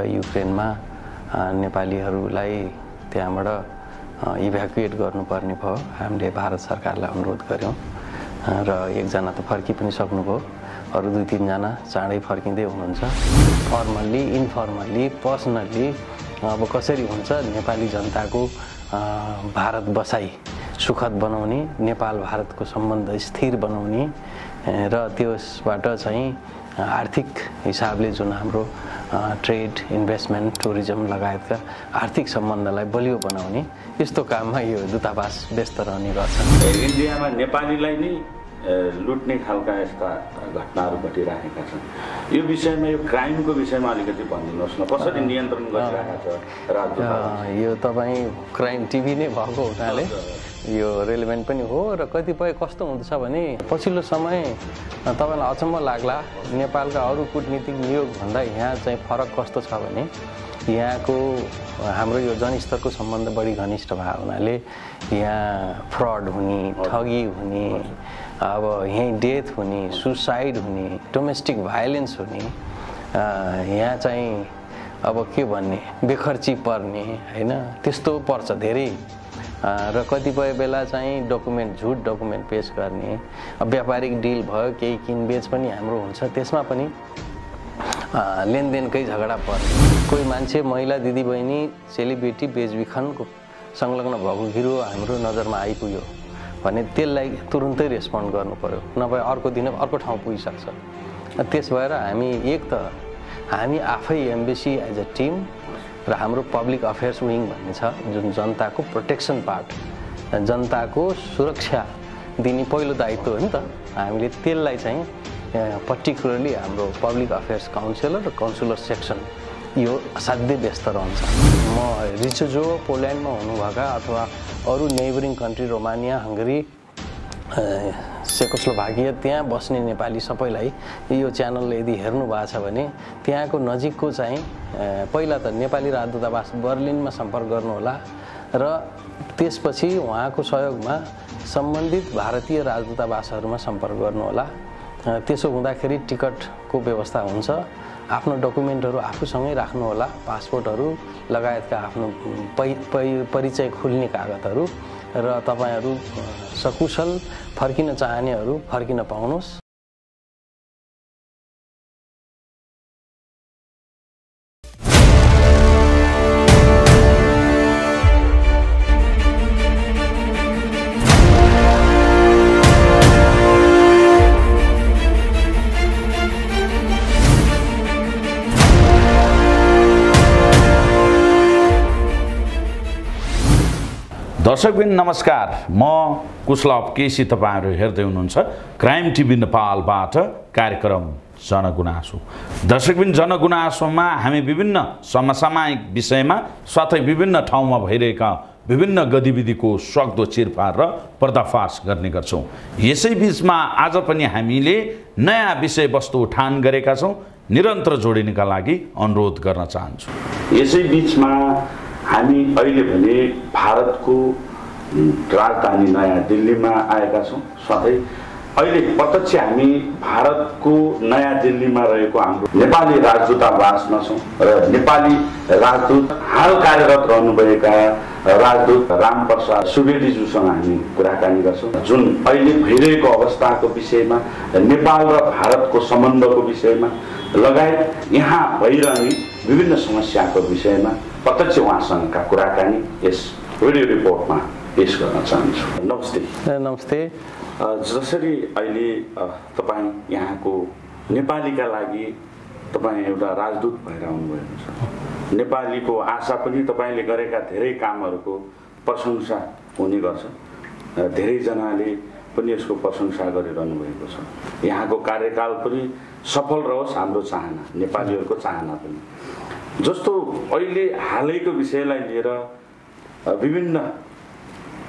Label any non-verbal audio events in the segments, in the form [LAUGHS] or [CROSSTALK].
युक्रेनमा नेपालीहरूलाई त्यहाँबाट इभ्याकुएट गर्नुपर्ने भयो। हामीले भारत सरकारलाई अनुरोध गऱ्यौँ र एकजना त फर्कि पनि सक्नुभयो। अरू दुई तिनजना चाँडै फर्किँदै हुनुहुन्छ। फर्मल्ली इन्फर्मल्ली पर्सनल्ली अब कसरी हुन्छ नेपाली जनताको भारत बसाइ सुखद बनाउने नेपाल भारतको सम्बन्ध स्थिर बनाउने र त्यसबाट चाहिँ आर्थिक हिसाबले जुन हाम्रो ट्रेड इन्भेस्टमेन्ट टुरिज्म लगायतका आर्थिक सम्बन्धलाई बलियो बनाउने यस्तो काममा यो दूतावास व्यस्त रहने गर्छ। इन्डियामा नेपालीलाई नै लुट्ने खालका यस्ता घटनाहरू घटिरहेका छन्। यो विषयमा यो क्राइमको विषयमा अलिकति भनिदिनुहोस् न। कसरी नियन्त्रण गरिरहेका छ यो तपाईँ क्राइम टिभी नै भएको हुनाले यो रेलिभेन्ट पनि हो र कतिपय कस्तो हुन्छ भने पछिल्लो समय तपाईँलाई अचम्म लाग्ला। नेपालका अरू कुटनीतिक नियोगभन्दा यहाँ चाहिँ फरक कस्तो छ भने यहाँको हाम्रो यो जनस्तरको सम्बन्ध बढी घनिष्ठ भएको हुनाले यहाँ फ्रड हुने ठगी हुने अब यहीँ डेथ हुने सुसाइड हुने डोमेस्टिक भाइलेन्स हुने यहाँ चाहिँ अब के भन्ने बेखर्ची पर्ने होइन? त्यस्तो पर्छ धेरै। र कतिपय बेला चाहिँ डकुमेन्ट झुट डकुमेन्ट पेस गर्ने व्यापारिक डिल भयो केही किनबेच पनि हाम्रो हुन्छ त्यसमा पनि लेनदेनकै झगडा पर्ने कोही मान्छे महिला दिदीबहिनी सेलिब्रेटी बेचबिखनको संलग्न भएको हिरो हाम्रो नजरमा आइपुग्यो भने त्यसलाई तुरुन्तै रेस्पोन्ड गर्नु पऱ्यो नभए अर्को दिन अर्को ठाउँ पुगिसक्छ। त्यस भएर हामी एक त हामी आफै एम्बेसी एज अ टिम र हाम्रो पब्लिक अफेयर्स विङ भन्ने छ जुन जनताको प्रोटेक्सन पार्ट जनताको सुरक्षा दिने पहिलो दायित्व हो नि त। हामीले त्यसलाई चाहिँ पर्टिकुलरली हाम्रो पब्लिक अफेयर्स काउन्सिलर र काउन्सिलर सेक्सन यो असाध्यै व्यस्त रहन्छ। म रिचोजो पोल्यान्डमा हुनुभएका अथवा अरू neighbouring country Romania Hungary Czechoslovakia त्यहाँ बस्ने नेपाली सबैलाई यो च्यानल यदि हेर्नु भएको छ भने त्यहाँको नजिकको चाहिँ पहिला त नेपाली राजदूतावास बर्लिनमा सम्पर्क गर्नुहोला र त्यसपछि उहाँको सहयोगमा सम्बन्धित भारतीय राजदूतावासहरूमा सम्पर्क गर्नुहोला। त्यसो हुँदाखेरि टिकटको व्यवस्था हुन्छ। आफ्नो डकुमेन्टहरू आफूसँगै राख्नुहोला पासपोर्टहरू लगायतका आफ्नो परिचय खुल्ने कागतहरू। र तपाईँहरू सकुशल फर्किन चाहनेहरू फर्किन पाउनुहोस्। दर्शकबिन नमस्कार। म कुशलभ केसी तपाईँहरू हेर्दै हुनुहुन्छ। क्राइम टिभी नेपालबाट कार्यक्रम जनगुनासो। दर्शकबिन जनगुनासोमा हामी विभिन्न समसामयिक विषयमा साथै विभिन्न ठाउँमा भइरहेका विभिन्न गतिविधिको सक्दो चिरफार र पर्दाफास गर्ने गर्छौँ। यसै बिचमा आज पनि हामीले नयाँ विषयवस्तु उठान गरेका छौँ। निरन्तर जोडिनका लागि अनुरोध गर्न चाहन्छु। यसै बिचमा हामी अहिले भने भारतको राजधानी नयाँ दिल्लीमा आएका छौँ साथै। अहिले प्रत्यक्ष हामी भारतको नयाँ दिल्लीमा रहेको हाम्रो नेपाली राजदूतावासमा छौँ र नेपाली राजदूत हाल कार्यरत रहनुभएका राजदूत रामप्रसाद सुवेदीज्यूसँग हामी कुराकानी गर्छौँ। जुन अहिले भइरहेको अवस्थाको विषयमा नेपाल र भारतको सम्बन्धको विषयमा लगायत यहाँ भइरहने विभिन्न समस्याको विषयमा प्रत्यक्ष उहाँसँगका कुराकानी यस भिडियो रिपोर्टमा पेस गर्न चाहन्छु नमस्ते नमस्ते जसरी अहिले तपाईँ यहाँको नेपालीका लागि तपाईँ एउटा राजदूत भएर आउनुभएको छ। नेपालीको आशा पनि तपाईँले गरेका धेरै कामहरूको प्रशंसा हुने गर्छ। धेरैजनाले पनि यसको प्रशंसा गरिरहनु भएको छ। यहाँको कार्यकाल पनि सफल रहोस् हाम्रो चाहना नेपालीहरूको चाहना पनि। जस्तो अहिले हालैको विषयलाई लिएर विभिन्न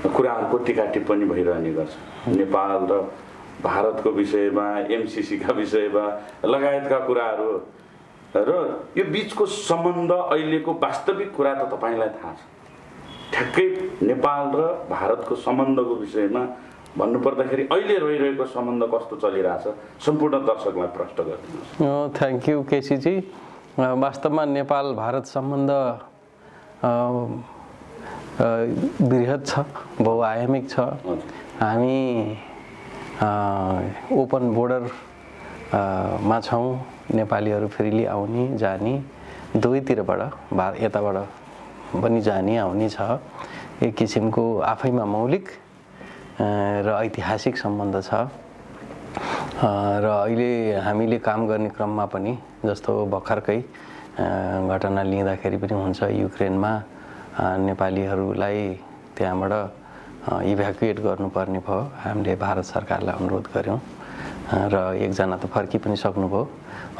कुराहरूको टिका टिप्पणी भइरहने गर्छ। नेपाल र भारतको विषयमा एमसिसीका विषयमा लगायतका कुराहरू र यो बिचको सम्बन्ध अहिलेको वास्तविक कुरा त तपाईँलाई थाहा छ। ठ्याक्कै नेपाल र भारतको सम्बन्धको विषयमा भन्नुपर्दाखेरि अहिले रहिरहेको सम्बन्ध कस्तो चलिरहेछ सम्पूर्ण दर्शकलाई प्रष्ट गरिदिनुहोस्। थ्याङ्क यू केसीजी वास्तवमा नेपाल भारत सम्बन्ध वृहत छ बहुआयामिक छ। हामी ओपन बोर्डर मा छौँ। नेपालीहरू फ्रिली आउने जाने। दुवैतिरबाट भा यताबाट पनि जाने आउने छ। एक किसिमको आफैमा मौलिक र ऐतिहासिक सम्बन्ध छ। र अहिले हामीले काम गर्ने क्रममा पनि जस्तो भर्खरकै घटना लिँदाखेरि पनि हुन्छ युक्रेनमा। नेपालीहरूलाई त्यहाँबाट इभ्याकुएट गर्नुपर्ने भयो। हामीले भारत सरकारलाई अनुरोध गऱ्यौँ र एकजना त फर्कि पनि सक्नुभयो।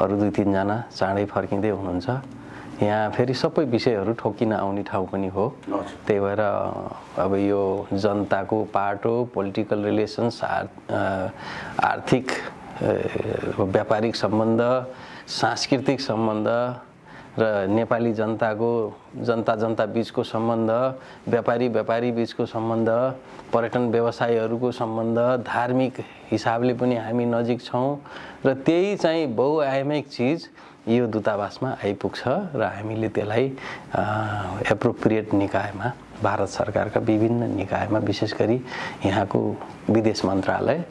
अरू दुई तिनजना चाँडै फर्किँदै हुनुहुन्छ। यहाँ फेरि सबै विषयहरू ठोकिन आउने ठाउँ पनि हो। त्यही भएर अब यो जनताको पार्ट हो पोलिटिकल रिलेसन्स आर आर्थिक व्यापारिक सम्बन्ध सांस्कृतिक सम्बन्ध र नेपाली जनताको जनता जनता बिचको सम्बन्ध व्यापारी व्यापारी बिचको सम्बन्ध पर्यटन व्यवसायीहरूको सम्बन्ध धार्मिक हिसाबले पनि हामी नजिक छौँ र त्यही चाहिँ बहुआयामिक चिज यो दूतावासमा आइपुग्छ र हामीले त्यसलाई एप्रोप्रिएट निकायमा भारत सरकारका विभिन्न निकायमा विशेष गरी यहाँको विदेश मन्त्रालय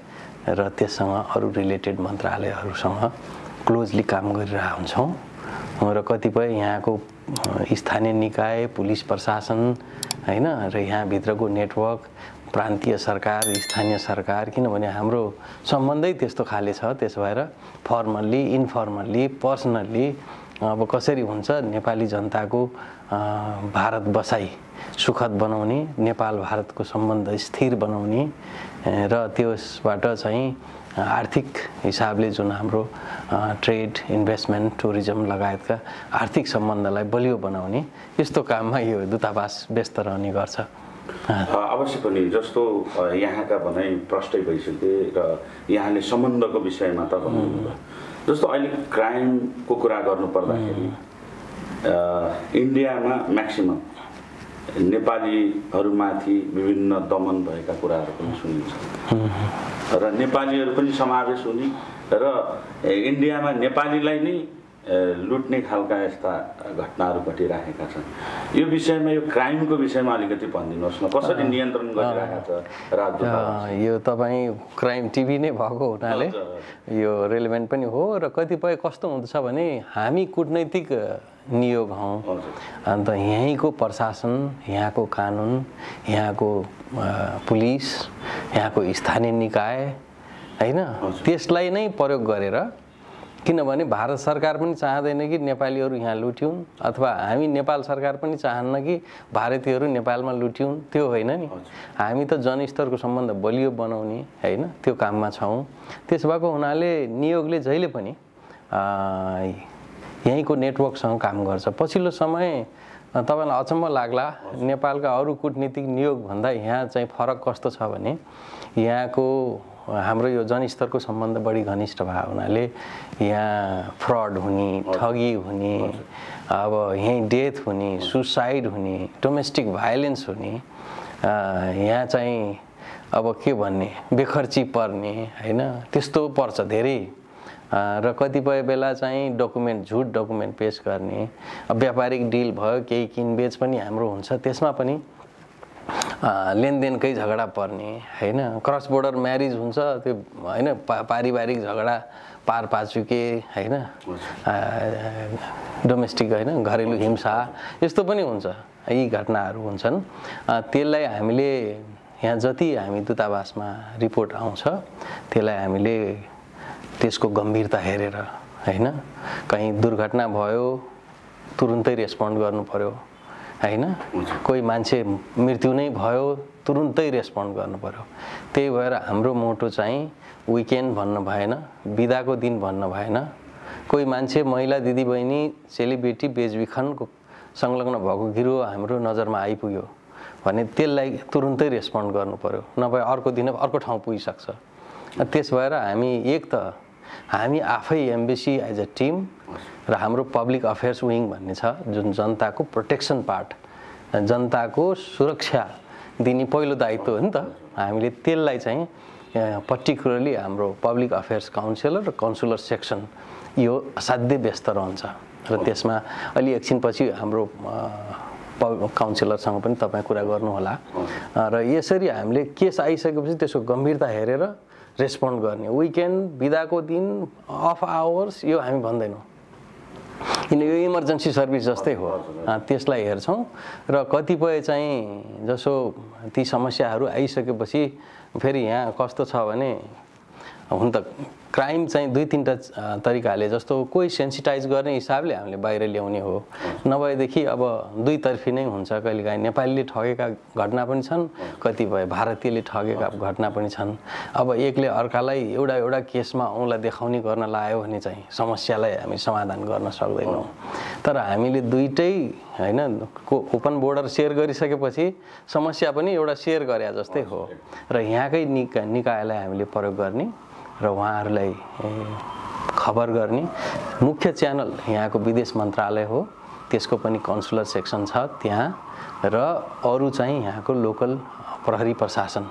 र त्यससँग अरू रिलेटेड मन्त्रालयहरूसँग क्लोजली काम गरिरहेका हुन्छौँ। र कतिपय यहाँको स्थानीय निकाय पुलिस प्रशासन होइन र यहाँभित्रको नेटवर्क प्रान्तीय सरकार स्थानीय सरकार किनभने हाम्रो सम्बन्धै त्यस्तो खाले छ त्यसो भएर फर्मल्ली इन्फर्मल्ली पर्सनल्ली अब कसरी हुन्छ नेपाली जनताको भारत बसाइ सुखद बनाउने नेपाल भारतको सम्बन्ध स्थिर बनाउने र त्यसबाट चाहिँ आर्थिक हिसाबले जुन हाम्रो ट्रेड इन्भेस्टमेन्ट टुरिज्म लगायतका आर्थिक सम्बन्धलाई बलियो बनाउने यस्तो काममा यो दूतावास व्यस्त रहने गर्छ। अवश्य पनि जस्तो यहाँका भनाइ प्रष्टै भइसके र यहाँले सम्बन्धको विषयमा त भन्नुभयो जस्तो अहिले क्राइमको कुरा गर्नुपर्दाखेरि इन्डियामा म्याक्सिमम् नेपालीहरूमाथि विभिन्न दमन भएका कुराहरू पनि सुनिन्छ। र नेपालीहरू पनि समावेश हुने र इन्डियामा नेपालीलाई नै लुट्ने खालका यस्ता घटनाहरू घटिरहेका छन्। यो विषयमा यो क्राइमको विषयमा अलिकति भनिदिनुहोस् न। कसरी नियन्त्रण गरिरहेका छ राज्य यो तपाईँ क्राइम टिभी नै भएको हुनाले यो रेलिभेन्ट पनि हो र कतिपय कस्तो हुन्छ भने हामी कूटनैतिक नियोग हौँ। अन्त यहीँको प्रशासन यहाँको कानुन यहाँको पुलिस यहाँको स्थानीय निकाय होइन? त्यसलाई नै प्रयोग गरेर किनभने भारत सरकार पनि चाहँदैन कि नेपालीहरू यहाँ लुट्यौँ अथवा हामी नेपाल सरकार पनि चाहन्न कि भारतीयहरू नेपालमा लुट्यौँ त्यो होइन नि। हामी त जनस्तरको सम्बन्ध बलियो बनाउने होइन? त्यो काममा छौँ। त्यस भएको हुनाले नियोगले जहिले पनि यहीँको नेटवर्कसँग काम गर्छ। पछिल्लो समय तपाईँलाई अचम्म लाग्ला नेपालका अरू कुटनीतिक नियोगभन्दा यहाँ चाहिँ फरक कस्तो छ भने यहाँको हाम्रो यो जनस्तरको सम्बन्ध बढी घनिष्ठ भएको हुनाले यहाँ फ्रड हुने ठगी हुने अब यहीँ डेथ हुने सुसाइड हुने डोमेस्टिक भाइलेन्स हुने यहाँ चाहिँ अब के भन्ने बेखर्ची पर्ने होइन? त्यस्तो पर्छ धेरै। र कतिपय बेला चाहिँ डकुमेन्ट झुट डकुमेन्ट पेस गर्ने व्यापारिक डिल भयो केही किनबेच पनि हाम्रो हुन्छ त्यसमा पनि लेनदेनकै झगडा पर्ने होइन? क्रस बोर्डर म्यारिज हुन्छ त्यो होइन? पा पारिवारिक झगडा पार पाचुके होइन? डोमेस्टिक होइन? घरेलु हिंसा यस्तो पनि हुन्छ। यी घटनाहरू हुन्छन्। त्यसलाई हामीले यहाँ जति हामी दूतावासमा रिपोर्ट आउँछ त्यसलाई हामीले त्यसको गम्भीरता हेरेर होइन? कहीँ दुर्घटना भयो तुरुन्तै रेस्पोन्ड गर्नु पर्यो होइन कोही मान्छे मृत्यु नै भयो तुरुन्तै रेस्पोन्ड गर्नु पर्यो त्यही भएर हाम्रो मोटो चाहिँ विकेन्ड भन्नु भएन बिदाको दिन भन्नु भएन। कोही मान्छे महिला दिदीबहिनी सेलिब्रेटी बेचबिखनको संलग्न भएको गिरो हाम्रो नजरमा आइपुग्यो भने त्यसलाई तुरुन्तै रेस्पोन्ड गर्नु पर्यो नभए अर्को दिन अर्को ठाउँ पुगिसक्छ। त्यस भएर हामी एक त हामी आफै एम्बेसी एज अ टिम र हाम्रो पब्लिक अफेयर्स विङ भन्ने छ जुन जनताको प्रोटेक्सन पार्ट जनताको सुरक्षा दिने पहिलो दायित्व हो नि त। हामीले त्यसलाई चाहिँ पर्टिकुलरली हाम्रो पब्लिक अफेयर्स काउन्सिलर र काउन्सिलर सेक्सन यो असाध्यै व्यस्त रहन्छ। र त्यसमा अलि एकछिनपछि हाम्रो काउन्सिलरसँग पनि तपाईँ कुरा गर्नुहोला। र यसरी हामीले केस आइसकेपछि त्यसको गम्भीरता हेरेर रेस्पोन्ड गर्ने. विकेन्ड बिदाको दिन अफ आवर्स यो हामी भन्दैनौँ। किन यो इमर्जेन्सी सर्भिस जस्तै हो। त्यसलाई हेर्छौँ र कतिपय चाहिँ जसो ती समस्याहरू आइसकेपछि फेरि यहाँ कस्तो छ भने हुन त क्राइम चाहिँ दुई तिनवटा तरिकाले जस्तो कोही सेन्सिटाइज गर्ने हिसाबले हामीले बाहिर ल्याउने हो। नभएदेखि अब दुईतर्फी नै हुन्छ। कहिलेकाहीँ नेपालीले ठगेका घटना पनि छन् कतिपय भारतीयले ठगेका घटना पनि छन्। अब एकले अर्कालाई एउटा एउटा केसमा औँला देखाउने गर्न लायो भने चाहिँ समस्यालाई हामी समाधान गर्न सक्दैनौँ। तर हामीले दुइटै होइन को ओपन बोर्डर सेयर गरिसकेपछि समस्या पनि एउटा सेयर गरे जस्तै हो। र यहाँकै निका निकायलाई हामीले प्रयोग गर्ने र उहाँहरूलाई खबर गर्ने मुख्य च्यानल यहाँको विदेश मन्त्रालय हो। त्यसको पनि कन्सुलर सेक्सन छ त्यहाँ र अरू चाहिँ यहाँको लोकल प्रहरी प्रशासन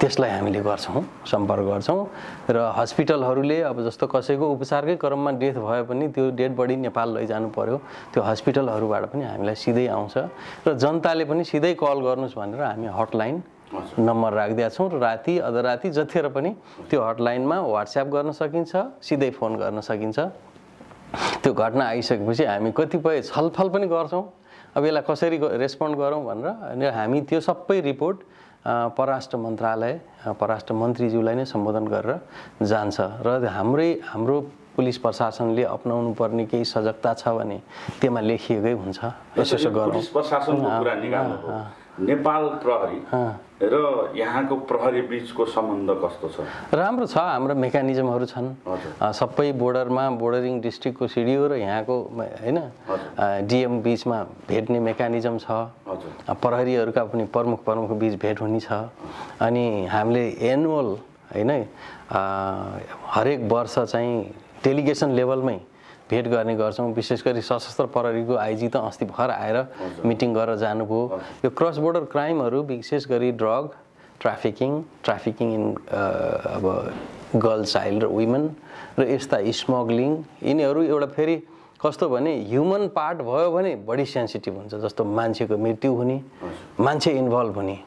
त्यसलाई हामीले गर्छौँ सम्पर्क गर्छौँ। र हस्पिटलहरूले अब जस्तो कसैको उपचारकै क्रममा डेथ भयो भने त्यो डेड बडी नेपाल लैजानु पर्यो त्यो हस्पिटलहरूबाट पनि हामीलाई सिधै आउँछ। र जनताले पनि सिधै कल गर्नुहोस् भनेर हामी हटलाइन नम्बर राखिदिएका छौँ र राति अधराति जतिखेर पनि त्यो हटलाइनमा वाट्सएप गर्न सकिन्छ सिधै फोन गर्न सकिन्छ। त्यो घटना आइसकेपछि हामी कतिपय छलफल पनि गर्छौँ। अब यसलाई कसरी रेस्पोन्ड गरौँ भनेर अनि हामी त्यो सबै रिपोर्ट परराष्ट्र मन्त्रालय परराष्ट्र मन्त्रीज्यूलाई नै सम्बोधन गरेर जान्छ। र हाम्रै हाम्रो पुलिस प्रशासनले अप्नाउनु पर्ने केही सजगता छ भने त्यसमा लेखिएकै हुन्छ। यसो यसो गरौँ। नेपाल प्रहरी र यहाँको प्रहरी बिचको सम्बन्ध कस्तो छ? राम्रो छ हाम्रो मेकानिजमहरू छन्। सबै बोर्डरमा बोर्डरिङ डिस्ट्रिक्टको सिडिओ र यहाँको होइन? डिएम बिचमा भेट्ने मेकानिजम छ। प्रहरीहरूका पनि प्रमुख प्रमुख बिच भेट हुने छ। अनि हामीले एनुअल होइन? हरेक वर्ष चाहिँ डेलिगेसन लेभलमै भेट गर्ने गर्छौँ। विशेष गरी सशस्त्र प्रहरीको आइजी त अस्ति भर्खर आएर मिटिङ गरेर जानुभयो। यो क्रस बोर्डर क्राइमहरू विशेष गरी ड्रग ट्राफिकिङ ट्राफिकिङ इन अब गर्ल चाइल्ड र वुमेन र यस्ता स्मग्लिङ यिनीहरू एउटा फेरि कस्तो भने ह्युमन पार्ट भयो भने बढी सेन्सिटिभ हुन्छ। जस्तो मान्छेको मृत्यु हुने मान्छे इन्भल्भ हुने।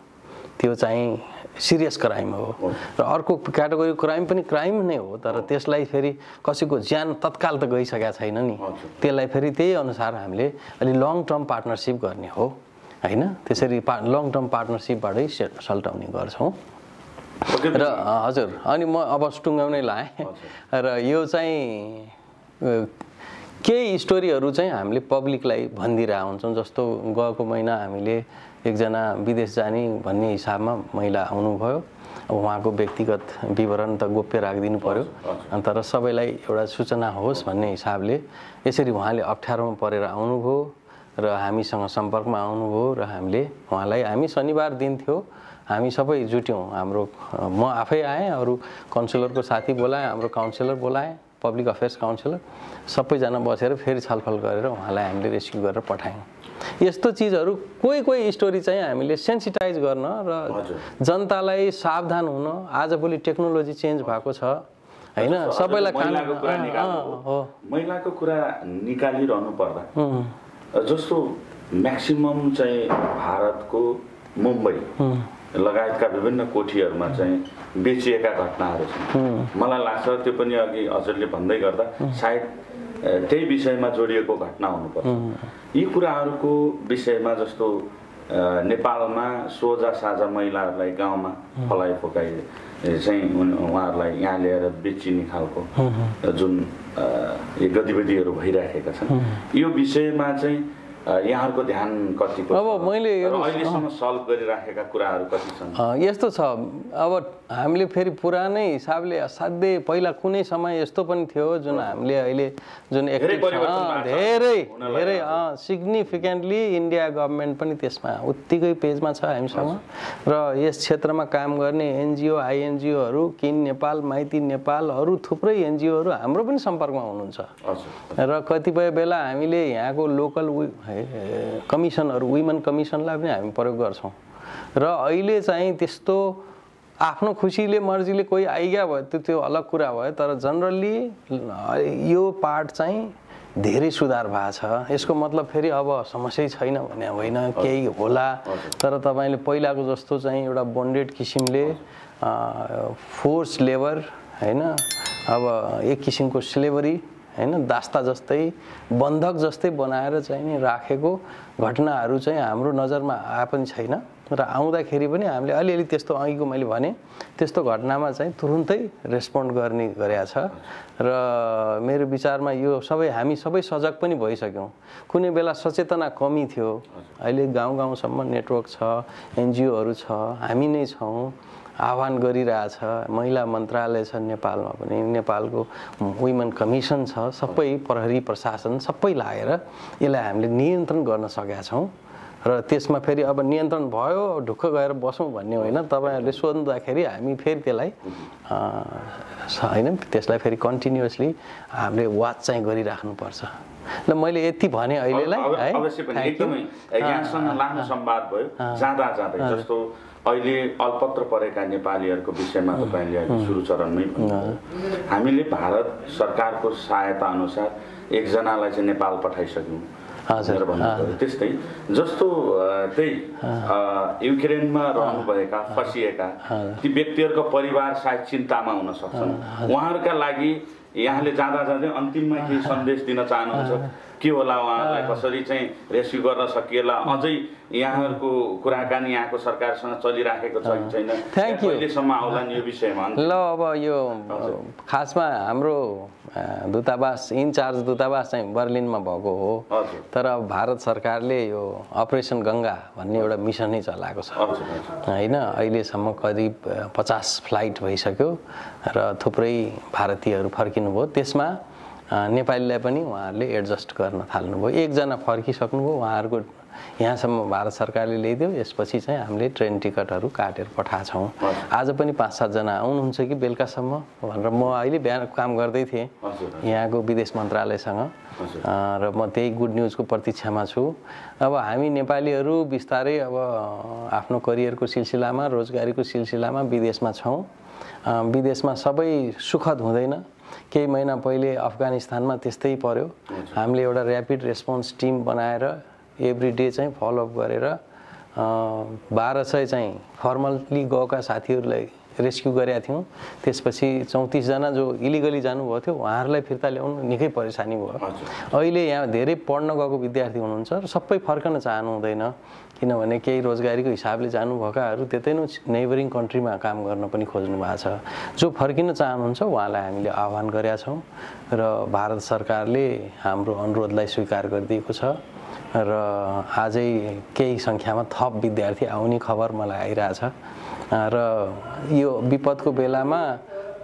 त्यो चाहिँ सिरियस क्राइम हो। र अर्को क्याटेगोरी क्राइम पनि क्राइम नै हो तर त्यसलाई फेरि कसैको ज्यान तत्काल त गइसकेका छैन नि। त्यसलाई फेरि त्यही अनुसार हामीले अलि लङ टर्म पार्टनरसिप गर्ने हो होइन? त्यसरी पा लङ टर्म पार्टनरसिपबाटै से सल्टाउने गर्छौँ। र हजुर अनि म अब टुङ्गाउनै लाएँ। र यो चाहिँ केही स्टोरीहरू चाहिँ हामीले पब्लिकलाई भनिदिरहेको हुन्छौँ। जस्तो गएको महिना हामीले एकजना विदेश जाने भन्ने हिसाबमा महिला आउनुभयो। अब उहाँको व्यक्तिगत विवरण त गोप्य राखिदिनु अनि तर सबैलाई एउटा सूचना होस् भन्ने हिसाबले यसरी उहाँले अप्ठ्यारोमा परेर आउनुभयो र हामीसँग सम्पर्कमा आउनुभयो र हामीले उहाँलाई हामी शनिबार दिन थियो हामी सबै जुट्यौँ। हाम्रो म आफै आएँ अरू काउन्सिलरको साथी बोलाएँ हाम्रो काउन्सिलर बोलाएँ। पब्लिक अफेयर्स काउन्सिलर सबैजना बसेर फेरि छलफल गरेर उहाँलाई हामीले रेस्क्यु गरेर पठायौँ। यस्तो चिजहरू कोही कोही स्टोरी चाहिँ हामीले सेन्सिटाइज गर्न र जनतालाई सावधान हुन आजभोलि टेक्नोलोजी चेन्ज भएको छ होइन? सबैलाई हो। महिलाको कुरा निकालिरहनु पर्दा। जस्तो म्याक्सिमम चाहिँ भारतको मुम्बई। लगायतका विभिन्न कोठीहरूमा चाहिँ बेचिएका घटनाहरू छन्। मलाई लाग्छ त्यो पनि अघि हजुरले भन्दै गर्दा सायद त्यही विषयमा जोडिएको घटना हुनुपर्छ। यी कुराहरूको विषयमा जस्तो नेपालमा सोझा साझा महिलाहरूलाई गाउँमा फलाइ फुकाइ चाहिँ उहाँहरूलाई यहाँ ल्याएर बेचिने खालको जुन गतिविधिहरू भइराखेका छन्। यो विषयमा चाहिँ यहाँहरूको ध्यान कतिको अब? मैले अहिलेसम्म सल्भ गरिराखेका कुराहरू कति छन् यस्तो छ अब हामीले फेरि पुरानै हिसाबले असाध्यै पहिला कुनै समय यस्तो पनि थियो जुन हामीले अहिले जुन एक्टिभ। धेरै धेरै सिग्निफिकेन्टली इन्डिया गभर्मेन्ट पनि त्यसमा उत्तिकै पेजमा छ हामीसँग। र यस क्षेत्रमा काम गर्ने एनजिओ आइएनजिओहरू किन नेपाल माइती नेपाल अरू थुप्रै एनजिओहरू हाम्रो पनि सम्पर्कमा हुनुहुन्छ। र कतिपय बेला हामीले यहाँको लोकल कमिसनहरू वुमेन कमिसनलाई पनि हामी प्रयोग गर्छौँ। र अहिले चाहिँ त्यस्तो आफ्नो खुसीले मर्जीले कोही आइगया भयो त्यो त्यो अलग कुरा भयो तर जनरली यो पार्ट चाहिँ धेरै सुधार भएको छ। यसको मतलब फेरि अब समस्या छैन भने होइन केही होला। तर तपाईँले पहिलाको जस्तो चाहिँ एउटा बोन्डेड किसिमले फोर्स लेबर होइन? अब एक किसिमको स्लेभरी होइन दास्ता जस्तै बन्धक जस्तै बनाएर चाहिँ नि राखेको घटनाहरू चाहिँ हाम्रो नजरमा आए पनि छैन। र आउँदाखेरि पनि हामीले अलिअलि त्यस्तो अघिको मैले भने त्यस्तो घटनामा चाहिँ तुरुन्तै रेस्पोन्ड गर्ने गरेका छ। र मेरो विचारमा यो सबै हामी सबै सजग पनि भइसक्यौँ। कुनै बेला सचेतना कमी थियो। अहिले गाउँ गाउँसम्म नेटवर्क छ एनजिओहरू छ हामी नै छौँ। आह्वान गरिरहेछ। महिला मन्त्रालय छ नेपालमा पनि। नेपालको वुमेन कमिसन छ। सबै प्रहरी प्रशासन सबै लागेर यसलाई हामीले नियन्त्रण गर्न सकेका छौँ। र त्यसमा फेरि अब नियन्त्रण भयो ढुक्क गएर बसौँ भन्ने होइन। तपाईँहरूले सोध्दाखेरि हामी फेरि त्यसलाई होइन त्यसलाई फेरि कन्टिन्युसली हामीले वाच चाहिँ गरिराख्नुपर्छ। ल मैले यति भने अहिलेलाई है? अवश्य पनि एकदमै यहाँसँग लामो संवाद भयो। जाँदा जाँदै जस्तो अहिले अल्पत्र परेका नेपालीहरूको विषयमा तपाईँले अहिले सुरु चरणमै हामीले भारत सरकारको सहायता अनुसार एकजनालाई चाहिँ नेपाल पठाइसक्यौँ हजुर, त्यस्तै जस्तो त्यही युक्रेनमा रहनुभएका फसिएका ती व्यक्तिहरूको परिवार सायद चिन्तामा हुन सक्छन्। उहाँहरूका लागि यहाँले जाँदा जाँदै अन्तिममा केही सन्देश दिन चाहनुहुन्छ। के होला उहाँहरूलाई कसरी चाहिँ रेस्क्यु गर्न सकिएला? अझै यहाँहरूको कुराकानी यहाँको सरकारसँग चलिराखेको छ कि छैन? Thank you. कहिलेसम्म आउलान् यो विषयमा? ल अब यो खासमा हाम्रो दूतावास इन्चार्ज दूतावास चाहिँ बर्लिनमा भएको हो। तर अब भारत सरकारले यो अपरेसन गङ्गा भन्ने एउटा मिसनै चलाएको छ। होइन अहिलेसम्म करिब पचास फ्लाइट भइसक्यो र थुप्रै भारतीयहरू फर्किनुभयो। त्यसमा नेपालीलाई पनि उहाँहरूले एडजस्ट गर्न थाल्नुभयो। एकजना फर्किसक्नुभयो उहाँहरूको यहाँसम्म भारत सरकारले ल्याइदियो यसपछि चाहिँ हामीले ट्रेन टिकटहरू काटेर पठाएको छौँ आज पनि पाँच सातजना आउनुहुन्छ कि बेलुकासम्म भनेर म अहिले बिहान काम गर्दै थिएँ। यहाँको विदेश मन्त्रालयसँग। र म त्यही गुड न्युजको प्रतीक्षामा छु। अब हामी नेपालीहरू बिस्तारै अब आफ्नो करियरको सिलसिलामा रोजगारीको सिलसिलामा विदेशमा छौँ। विदेशमा सबै सुखद हुँदैन। केही महिना पहिले अफगानिस्तानमा त्यस्तै पर्यो। हामीले एउटा ऱ्यापिड रेस्पोन्स टिम बनाएर एभ्री डे चाहिँ फलोअप गरेर बाह्र सय चाहिँ फर्मल्ली गएका साथीहरूलाई रेस्क्यु गरेका थियौँ। त्यसपछि चौतिसजना जो इलिगली जानुभएको थियो उहाँहरूलाई फिर्ता ल्याउनु निकै परेसानी भयो। अहिले यहाँ धेरै पढ्न गएको विद्यार्थी हुनुहुन्छ र सबै फर्कन चाहनु हुँदैन। किनभने केही रोजगारीको हिसाबले जानुभएकाहरू त्यतै नै नेबरिङ कन्ट्रीमा काम गर्न पनि खोज्नु भएको छ। जो फर्किन चाहनुहुन्छ उहाँलाई हामीले आह्वान गरेका छौँ र भारत सरकारले हाम्रो अनुरोधलाई स्वीकार गरिदिएको छ र आजै केही सङ्ख्यामा थप विद्यार्थी आउने खबर मलाई आइरहेछ। [LAUGHS] र यो विपदको बेलामा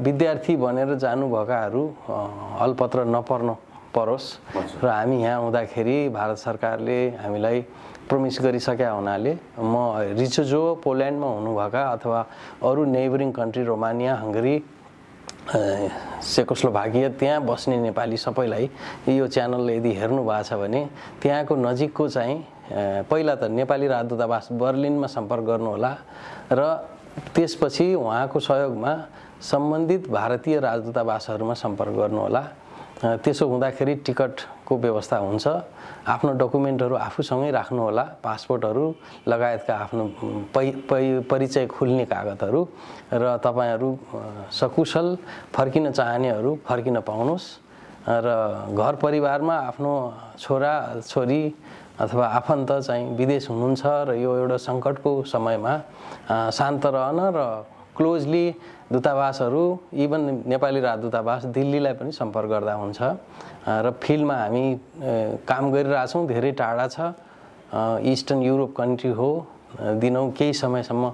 विद्यार्थी भनेर जानुभएकाहरू अलपत्र नपर्नु परोस्। र हामी यहाँ हुँदाखेरि भारत सरकारले हामीलाई प्रोमिस गरिसकेका हुनाले म रिचोजो पोल्यान्डमा हुनुभएका अथवा अरू neighbouring country Romania Hungary Czechoslovakia त्यहाँ बस्ने नेपाली सबैलाई यो च्यानलले यदि हेर्नु भएको छ भने त्यहाँको नजिकको चाहिँ पहिला त नेपाली राजदूतावास बर्लिनमा सम्पर्क गर्नुहोला र त्यसपछि उहाँको सहयोगमा सम्बन्धित भारतीय राजदूतावासहरूमा सम्पर्क गर्नुहोला। त्यसो हुँदाखेरि टिकटको व्यवस्था हुन्छ। आफ्नो डकुमेन्टहरू आफूसँगै राख्नुहोला पासपोर्टहरू लगायतका आफ्नो पै पै परिचय खुल्ने कागतहरू र तपाईँहरू सकुशल फर्किन चाहनेहरू फर्किन पाउनुहोस्। र घर परिवारमा आफ्नो छोरा छोरी अथवा आफन्त चाहिँ विदेश हुनुहुन्छ र यो एउटा सङ्कटको समयमा शान्त रहन र क्लोजली दूतावासहरू इभन नेपाली राजदूतावास दिल्लीलाई पनि सम्पर्क गर्दा हुन्छ। र फिल्डमा हामी काम गरिरहेछौँ धेरै टाढा छ। इस्टर्न युरोप कन्ट्री हो। दिनौँ केही समयसम्म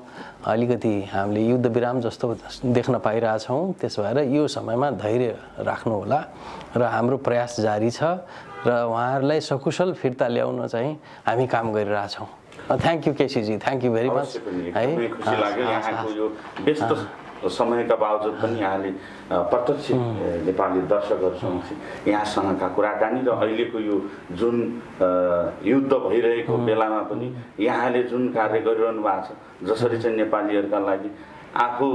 अलिकति हामीले युद्ध विराम जस्तो देख्न पाइरहेछौँ। त्यसो भएर यो समयमा धैर्य राख्नुहोला। र हाम्रो प्रयास जारी छ। र उहाँहरूलाई सकुशल फिर्ता ल्याउन चाहिँ हामी काम गरिरहेछौँ। Thank you KCG thank you very much अवश्य पनि एकदमै खुसी लाग्यो। यहाँको यो व्यस्त समयका बावजुद पनि यहाँले प्रत्यक्ष नेपाली दर्शकहरूसँग यहाँसँगका कुराकानी र अहिलेको यो जुन युद्ध भइरहेको बेलामा पनि यहाँले जुन कार्य गरिरहनु भएको छ जसरी चाहिँ नेपालीहरूका लागि आफू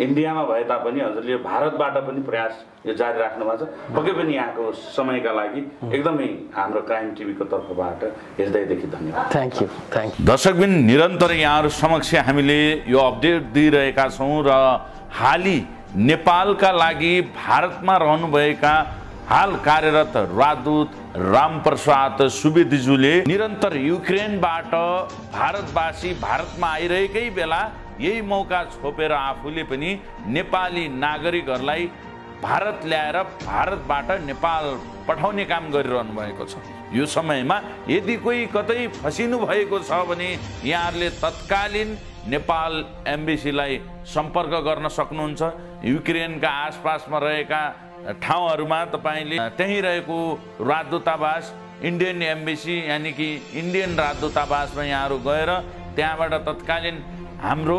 इन्डियामा भए तापनि हजुरले भारतबाट पनि प्रयास यो जारी राख्नु भएको छ। पक्कै पनि यहाँको समयका लागि एकदमै हाम्रो क्राइम टिभीको तर्फबाट हृदयदेखि धन्यवाद। थ्याङ्क यू थ्याङ्क दर्शकबिन निरन्तर यहाँहरू समक्ष हामीले यो अपडेट दिइरहेका छौँ र हाली नेपालका लागि भारतमा रहनुभएका हाल कार्यरत राजदूत रामप्रसाद सुवेदीज्यूले निरन्तर युक्रेनबाट भारतवासी भारतमा आइरहेकै बेला यही मौका छोपेर आफूले पनि नेपाली नागरिकहरूलाई भारत ल्याएर भारतबाट नेपाल पठाउने काम गरिरहनु भएको छ। यो समयमा यदि कोही कतै फसिनु भएको छ भने यहाँहरूले तत्कालीन नेपाल एम्बेसीलाई सम्पर्क गर्न सक्नुहुन्छ। युक्रेनका आसपासमा रहेका ठाउँहरूमा तपाईँले त्यहीँ रहेको राजदूतावास इन्डियन एम्बेसी यानि कि इन्डियन राजदूतावासमा यहाँहरू गएर त्यहाँबाट तत्कालीन हाम्रो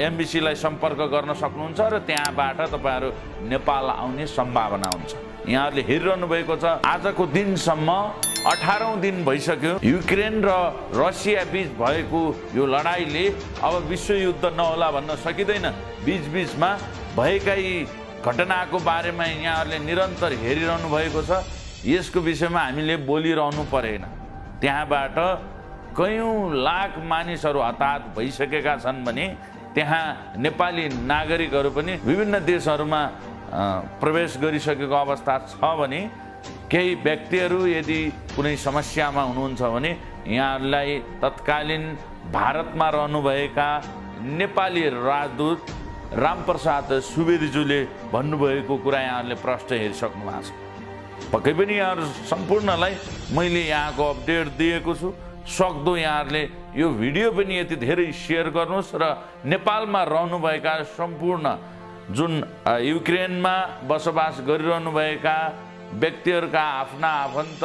एमबिसीलाई सम्पर्क गर्न सक्नुहुन्छ र त्यहाँबाट तपाईँहरू नेपाल आउने सम्भावना हुन्छ। यहाँहरूले हेरिरहनु भएको छ आजको दिनसम्म अठारौँ दिन भइसक्यो। युक्रेन र रसिया बिच भएको यो लडाइँले अब विश्वयुद्ध नहोला भन्न सकिँदैन। बिचबिचमा भएका यी घटनाको बारेमा यहाँहरूले निरन्तर हेरिरहनु भएको छ। यसको विषयमा हामीले बोलिरहनु परेन। त्यहाँबाट कयौँ लाख मानिसहरू हताहत भइसकेका छन् भने त्यहाँ नेपाली नागरिकहरू पनि विभिन्न देशहरूमा प्रवेश गरिसकेको अवस्था छ भने केही व्यक्तिहरू यदि कुनै समस्यामा हुनुहुन्छ भने यहाँहरूलाई तत्कालीन भारतमा रहनुभएका नेपाली राजदूत रामप्रसाद सुवेदीज्यूले भन्नुभएको कुरा यहाँहरूले प्रश्न हेरिसक्नु भएको छ। पक्कै पनि यहाँहरू सम्पूर्णलाई मैले यहाँको अपडेट दिएको छु। सक्दो यहाँहरूले यो भिडियो पनि यति धेरै सेयर गर्नुहोस् र नेपालमा रहनुभएका सम्पूर्ण जुन युक्रेनमा बसोबास गरिरहनुभएका व्यक्तिहरूका आफ्ना आफन्त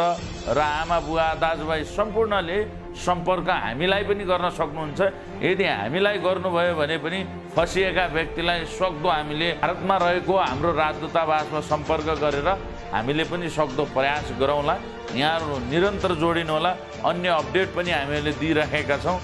र आमा बुवा दाजुभाइ सम्पूर्णले सम्पर्क हामीलाई पनि गर्न सक्नुहुन्छ। यदि हामीलाई गर्नुभयो भने पनि फसिएका व्यक्तिलाई सक्दो हामीले भारतमा रहेको हाम्रो राजदूतावासमा सम्पर्क गरेर हामीले पनि सक्दो प्रयास गरौँला। यहाँहरू निरन्तर जोडिनुहोला। अन्य अपडेट पनि हामीले दिइराखेका छौँ।